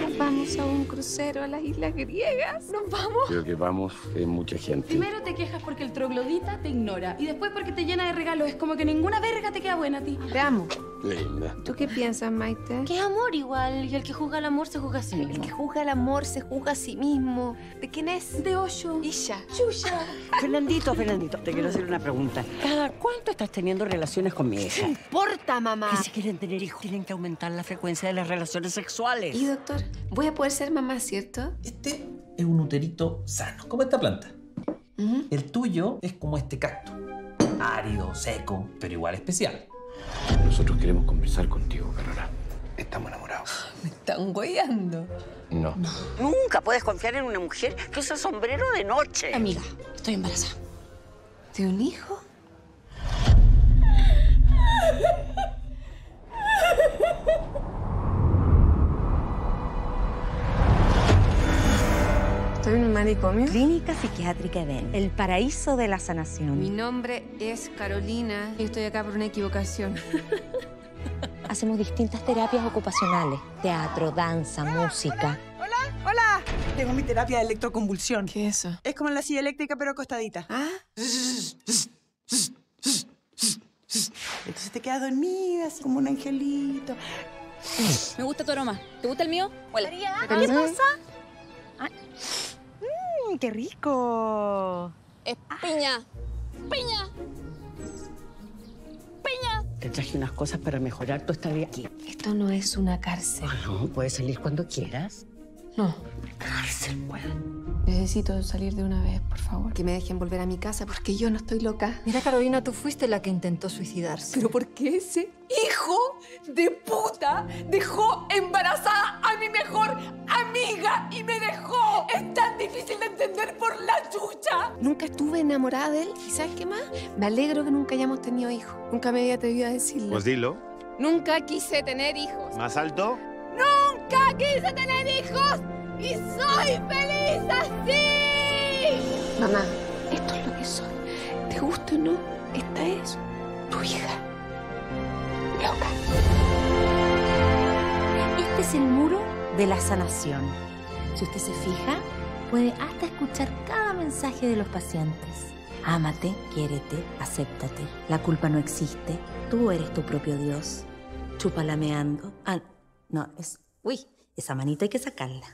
Nos vamos a un crucero a las islas griegas. Nos vamos. Creo que vamos eh, mucha gente. Primero te quejas porque el troglodita te ignora y después porque te llena de regalos. Es como que ninguna verga te queda buena a ti. Te amo. Linda. ¿Tú qué piensas, Maite? Que es amor igual y el que juzga el amor se juzga a sí El mismo. que juzga el amor se juzga a sí mismo. ¿De quién es? De ocho. Isha. Chuya. Fernandito, Fernandito, te quiero hacer una pregunta. ¿Cada cuánto estás teniendo relaciones con mi hija? Importa, mamá. Que si quieren tener hijos, tienen que aumentar la frecuencia de las relaciones sexuales. Y doctor, voy a poder ser mamá, ¿cierto? Este es un uterito sano, como esta planta. El tuyo es como este cactus. Árido, seco, pero igual especial. Nosotros queremos conversar contigo, Carola. Estamos enamorados. Me están hueando. No. Nunca puedes confiar en una mujer que usa sombrero de noche. Amiga, estoy embarazada. ¿De un hijo? En un manicomio. Clínica Psiquiátrica Eden, el paraíso de la Mi sanación. nombre es Carolina y estoy acá por una equivocación. Hacemos distintas terapias ocupacionales, teatro, danza, música. Hola, tengo mi terapia de electroconvulsión. ¿Qué es eso? Es como la silla eléctrica pero acostadita. Ah, Entonces te quedas dormida, así como un angelito. Me gusta tu aroma. ¿Te gusta el mío? Huele. ¿qué pasa? ¡Qué rico! Es piña. Piña. Piña. Te traje unas cosas para mejorar tu estadía aquí. Esto no es una cárcel. Ah, no, puedes salir cuando quieras. No, Cárcel, pues. necesito salir de una vez, por favor. Que me dejen volver a mi casa porque yo no estoy loca. Mira, Carolina, tú fuiste la que intentó suicidarse. ¿Pero por qué ese hijo de puta dejó embarazada por la chucha. Nunca estuve enamorada de él. ¿Y sabes qué más? Me alegro que nunca hayamos tenido hijos. Nunca me había atrevido a decirlo. Pues dilo. Nunca quise tener hijos. Más alto. Nunca quise tener hijos. Y soy feliz así. Mamá, esto es lo que soy. Te guste o no, esta es tu hija. Loca. Este es el muro de la sanación. Si usted se fija, puede hasta escuchar cada mensaje de los pacientes. Ámate, quiérete, acéptate. La culpa no existe. Tú eres tu propio Dios. Chupa lameando. Ah, no, es. Uy, esa manita hay que sacarla.